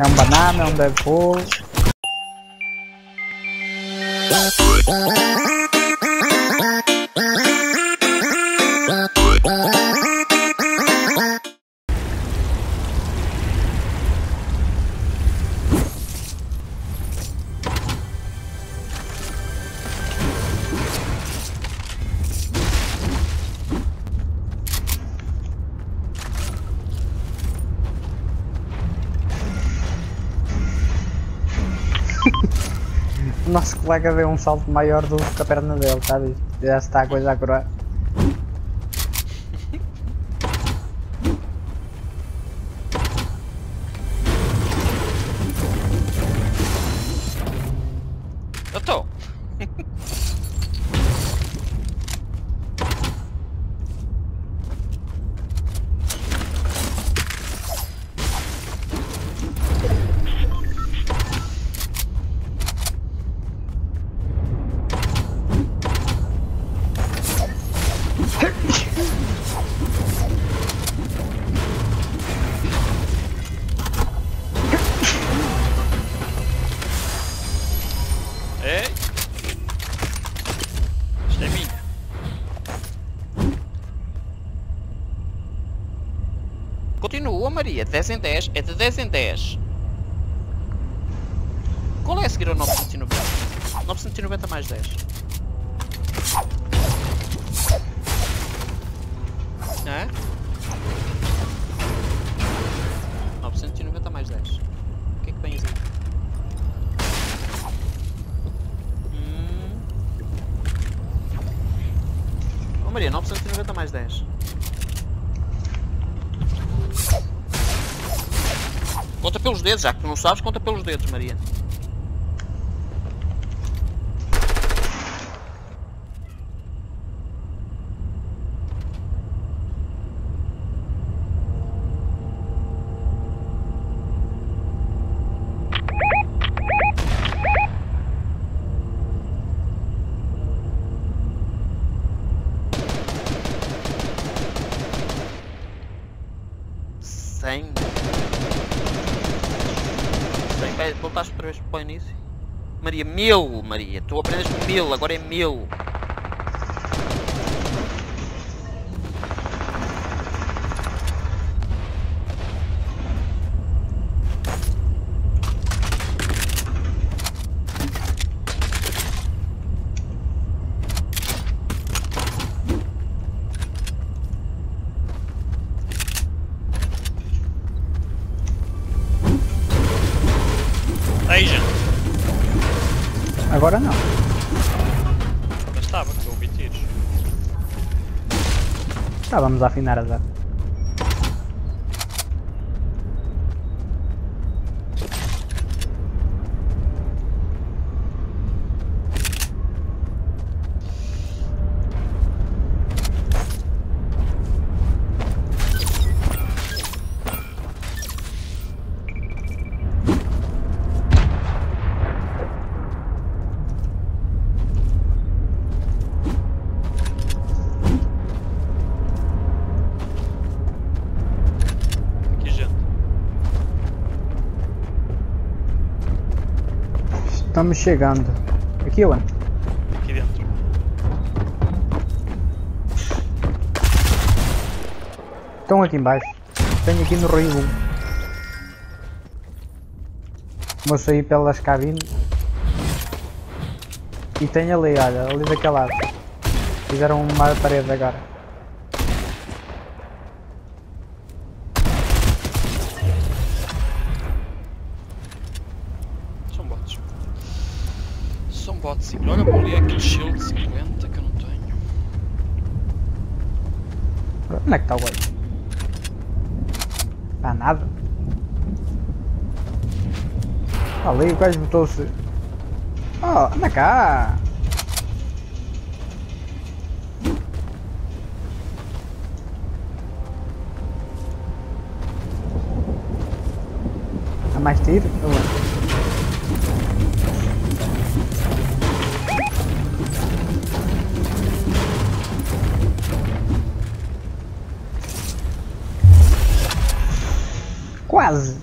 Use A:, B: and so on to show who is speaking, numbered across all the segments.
A: É um banana, é um Deadpool. O nosso colega deu um salto maior do que a perna dele, tá visto? Já está a coisa a curar.
B: Maria. De 10 em 10. É de 10 em 10. Qual é a seguir ao 990? 990 mais 10. Não é? 990 mais 10. O que é que vem aí? Hum. Oh Maria, 990 mais 10. Pelos dedos, já que não sabes, conta pelos dedos, Maria. Cem. Cem. Vai, voltaste outra vez para o início? Maria, mil, Maria. Tu aprendeste mil, agora é mil.
A: Agora não.
C: Mas estava, que eu ouvi tiros.
A: Estávamos a afinar as armas.
C: Aqui gente.
A: Estamos chegando. Aqui, onde?
C: Aqui dentro.
A: Estão aqui embaixo. Tenho aqui no Rio 1. Vou sair pelas cabines. E tem ali, olha, ali daquele lado. Fizeram uma parede agora.
C: Olha por ali aquele shield de 50 que eu não tenho.
A: Onde é que está o gajo? Está nada. Ali o gajo botou-se. Oh, anda cá! Há mais tiro? Ou- Quase!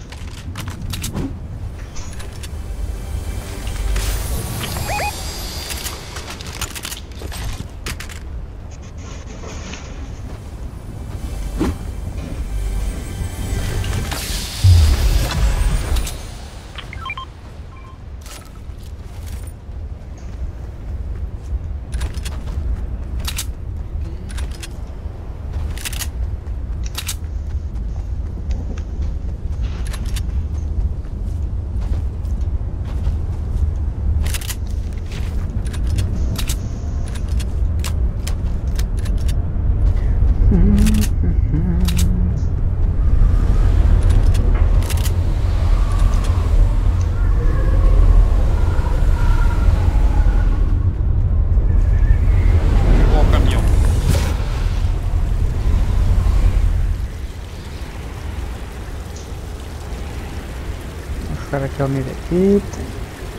A: Buscar aqui.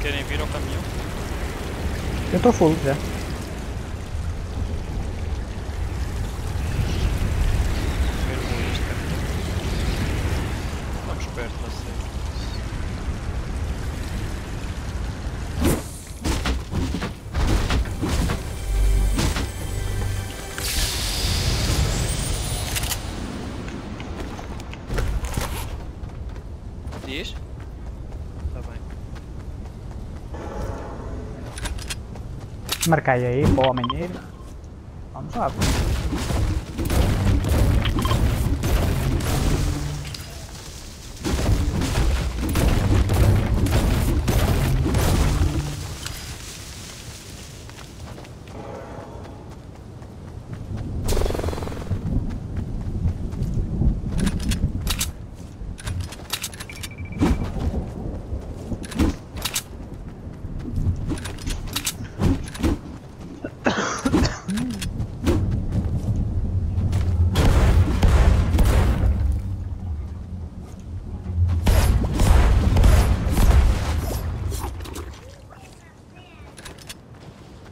B: Querem vir ao caminhão?
A: Eu estou full já. Marcai aí o amanheiro. Vamos lá.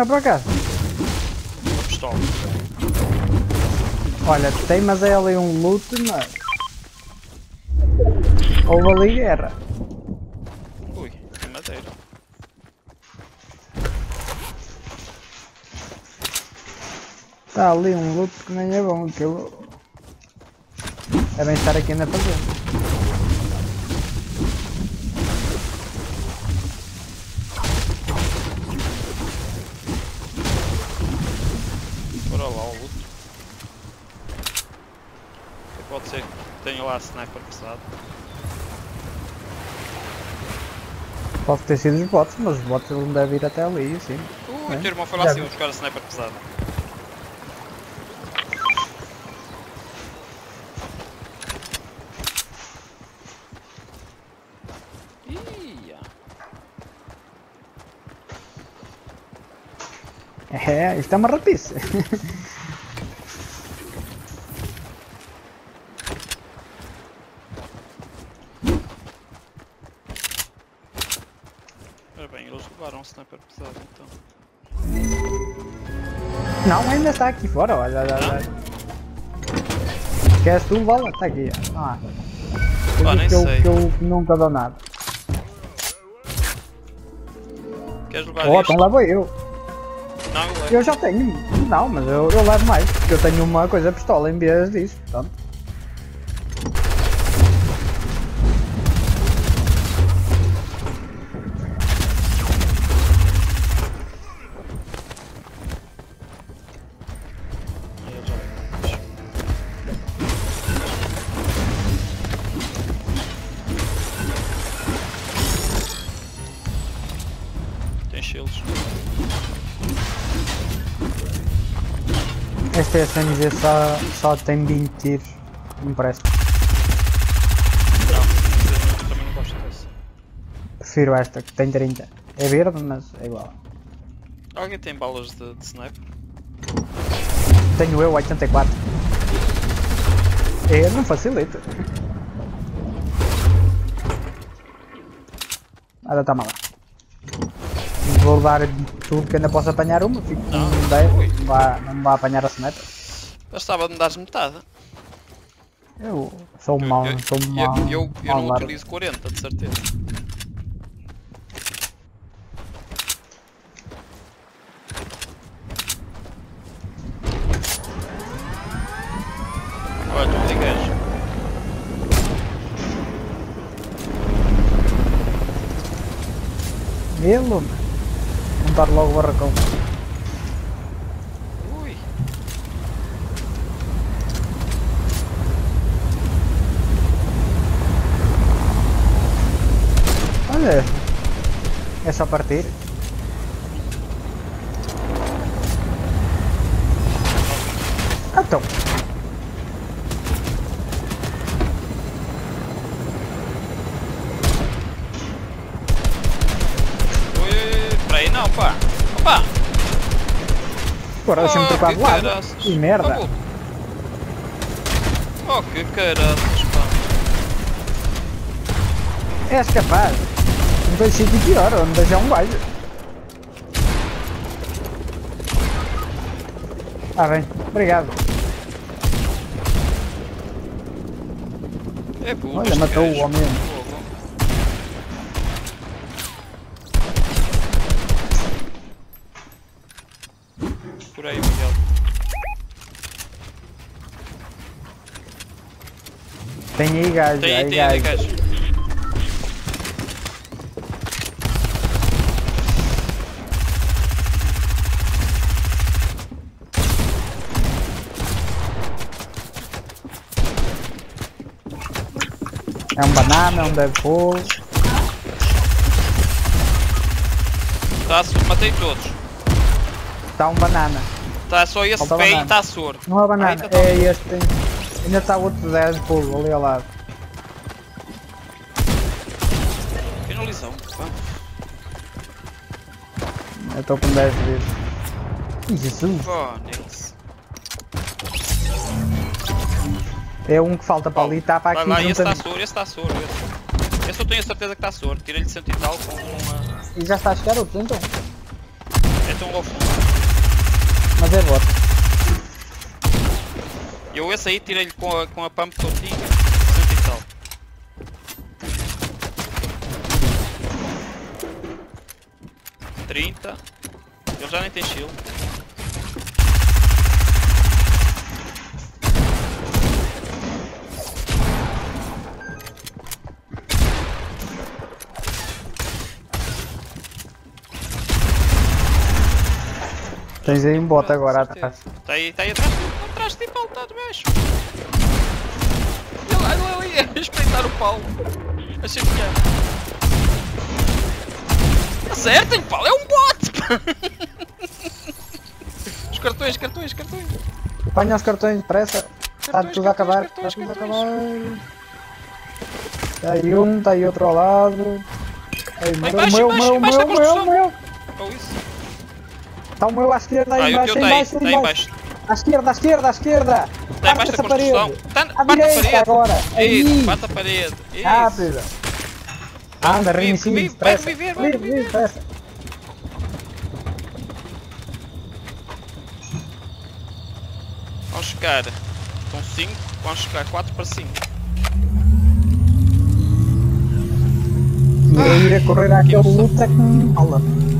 A: É para cá.
B: Uma pistola.
A: Olha, tem, mas é ali um loot, mas. Houve ali guerra.
B: Ui, tem madeira.
A: Está ali um loot que nem é bom, aquilo. Devem estar aqui na fazenda.
B: Bora lá o luto. Pode tenha lá sniper pesado.
A: Pode ter sido os bots, mas os bots não devem ir até ali, assim.
B: Ui,
A: É.
B: teu irmão foi lá
A: vi.
B: buscar a sniper pesada. Ia.
A: É, isto é uma rapice.
B: Ora bem, eles levaram um sniper pesado então.
A: Não, ainda está aqui fora, olha, olha, olha. Queres tu, bola? Está aqui. Ah. Eu disse
B: nem
A: que eu,
B: sei.
A: que eu nunca dou nada.
B: Queres levar
A: Oh,
B: isto?
A: então lá vou eu.
B: Não, eu levo.
A: Eu já tenho. Não, mas eu, eu levo mais, porque eu tenho uma coisa pistola em vez disso. Portanto.
B: enchê-los. Esta
A: é SMG só, só tem 20 tiros, me
B: parece. Não, também não gosto dessa.
A: Prefiro esta que tem 30. É verde, mas é igual.
B: Alguém tem balas de, de sniper?
A: Tenho eu 84. É, não facilita. Nada está mal. Vou levar tudo que ainda posso apanhar uma, fico com
B: Não.
A: um 10,
B: Ui.
A: não vai, não me vai apanhar a semeta.
B: Bastava de me dares metade.
A: Eu sou
B: Eu,
A: mau,
B: eu,
A: sou
B: eu,
A: mau.
B: eu, eu
A: mau
B: não
A: lar-
B: utilizo 40, de certeza. Olha, tu ligas.
A: Melo, montar logo o barracão.
B: Ui.
A: Olha, é só partir. Então, agora deixa-me
B: Oh,
A: trocar de lado.
B: caraças.
A: Que merda.
B: Oh, Oh, que caraças, pá.
A: És capaz. Não vejo sítio pior, onde deixar um gajo. Ah bem, obrigado.
B: É burro.
A: Olha, matou o homem. Tem aí gajo,
B: Tem aí, tem
A: gajo. É um banana, é um Deadpool.
B: Tá, matei todos.
A: Está um banana.
B: Tá só esse pé e tá surdo.
A: Não é banana,
B: tá-
A: é este. Ainda está outro Deadpool ali ao lado.
B: Finalização. Vamos.
A: Eu estou com 10 vezes. Jesus!
B: Fónix.
A: É um que falta para ali está para
B: Vai
A: aqui
B: lá, esse tá
A: juntamente.
B: surdo, esse tá surdo. Esse. esse eu tenho a certeza que tá surdo. Tira-lhe de cento e tal com uma.
A: E já está a chegar outro então.
B: É tão low fundo.
A: Mas é bot.
B: Eu esse aí tirei-lhe com a, com a pump que eu tinha. E. Trinta. Ele já nem tem shield.
A: Tens aí um bot agora atrás.
B: Tá aí, tá aí atrás, de- atrás de ti, Paulo, tá de baixo. Ele lá, ali, a espreitar o Paulo. Achei que era. Acertem, Paulo, é um bot! Os cartões, cartões, cartões.
A: Apanha os cartões, depressa. Está tudo a acabar. Está tudo a acabar. Está aí um, está aí outro ao lado. Aí,
B: Vai
A: meu, o
B: embaixo,
A: meu, o
B: embaixo da
A: meu, o meu, o
B: construção.
A: meu.
B: Ou isso.
A: Está o meu à esquerda, aí
B: Ah,
A: embaixo, aí
B: tá aí,
A: embaixo,
B: tá
A: aí
B: aí
A: embaixo. À esquerda, à esquerda, à esquerda.
B: Tá
A: Parte
B: embaixo da construção.
A: parede.
B: Tá,
A: À
B: bate a
A: direita
B: parede.
A: agora.
B: Isso, bate a parede. Isso.
A: Rápido. Anda,
B: Vive,
A: reinicia,
B: vive, vai
A: depressa.
B: viver, vai
A: Vive, vive,
B: viver.
A: depressa.
B: Vamos chegar. São 5, vamos chegar 4 para 5.
A: E eu ir a correr àquele luta com aula.
B: Está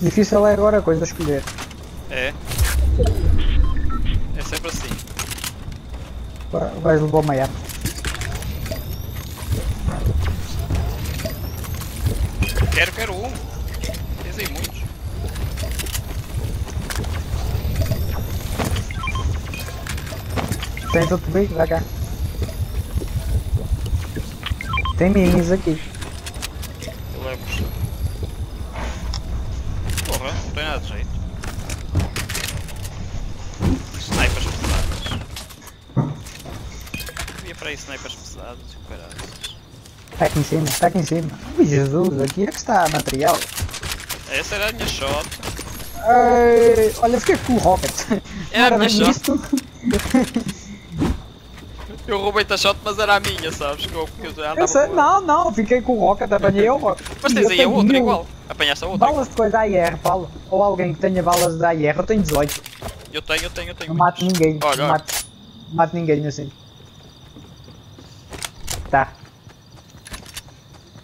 A: Difícil é agora a coisa a escolher.
B: É. É sempre assim.
A: Vai- Vais levar uma app.
B: Quero, quero um. Tens aí muitos.
A: Tens outro bico? Dá cá. Tem minhas aqui.
B: Eu levo. Porra, não tem nada de jeito. Snipers pesadas. Havia para aí snipers pesados e caralho.
A: Está aqui em cima, está aqui em cima. Ui, Jesus, aqui é que está material.
B: Essa era a minha shot.
A: Olha, fiquei com o rocket.
B: Era a minha shot.
A: visto.
B: Eu roubei-te a shot, mas era a minha, sabes? Que eu, que eu já andava
A: Eu sei, não, não, fiquei com o rocket, apanhei o rocket.
B: Mas tens aí a outra igual. Apanhaste a outra.
A: Balas de coisa AR, Paulo. Ou alguém que tenha balas de AR, eu tenho 18.
B: Eu tenho, eu tenho, eu tenho.
A: Não mato ninguém.
B: Olha,
A: não mato, mato ninguém assim. Tá.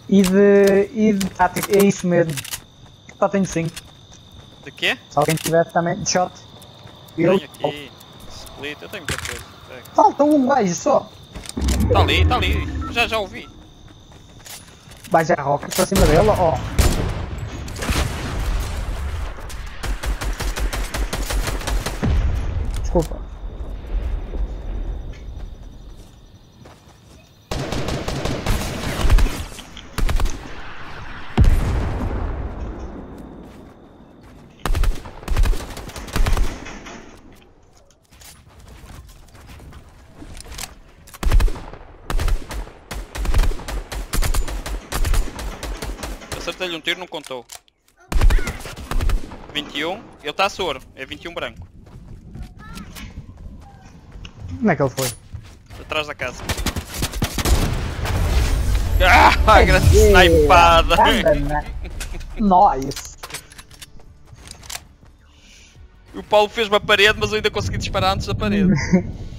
A: E de. E de tática, é isso mesmo. Só tenho 5.
B: De quê?
A: Se alguém tiver também de shot. Eu.
B: Tenho aqui. Split, eu tenho muita coisa.
A: Falta um gajo só.
B: Tá ali, tá ali. Já, já ouvi.
A: Vai já rocket para cima dele, ó. Desculpa.
B: Acertei-lhe um tiro, não contou. 21. Ele a soro. É 21 branco.
A: Como é que ele foi?
B: Atrás da casa. Ah, grande snipada!
A: Anda, Nice.
B: O Paulo fez uma parede, mas eu ainda consegui disparar antes da parede.